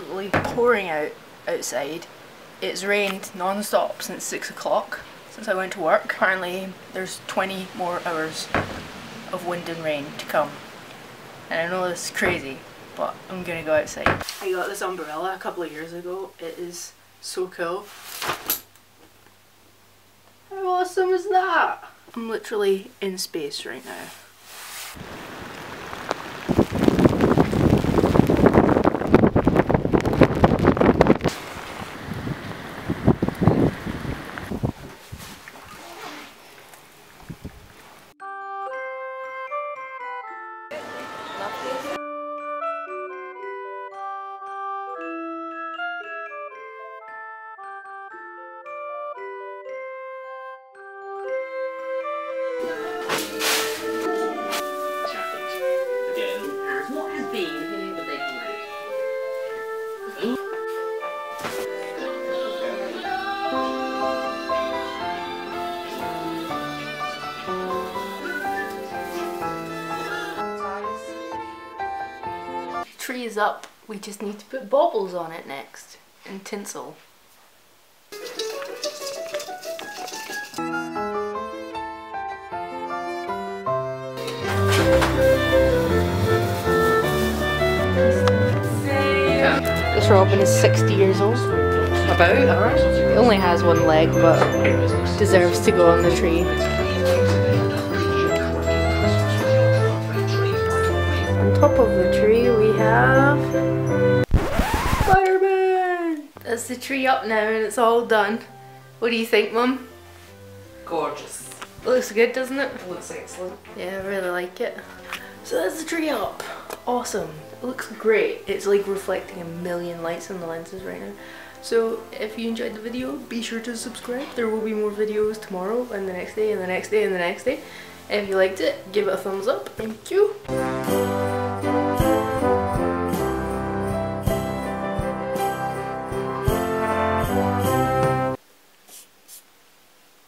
out outside. It's rained non-stop since 6 o'clock, since I went to work. Apparently there's 20 more hours of wind and rain to come. And I know this is crazy, but I'm gonna go outside. I got this umbrella a couple of years ago. It is so cool. How awesome is that? I'm literally in space right now. Tree is up, we just need to put baubles on it next, and tinsel. This robin is 60 years old. About, alright. It only has one leg, but deserves to go on the tree. Top of the tree we have... Fireman! That's the tree up now and it's all done. What do you think, Mum? Gorgeous. Looks good, doesn't it? Looks excellent. Yeah, I really like it. So that's the tree up. Awesome. It looks great. It's like reflecting a million lights on the lenses right now. So if you enjoyed the video, be sure to subscribe. There will be more videos tomorrow and the next day and the next day and the next day. If you liked it, give it a thumbs up. Thank you.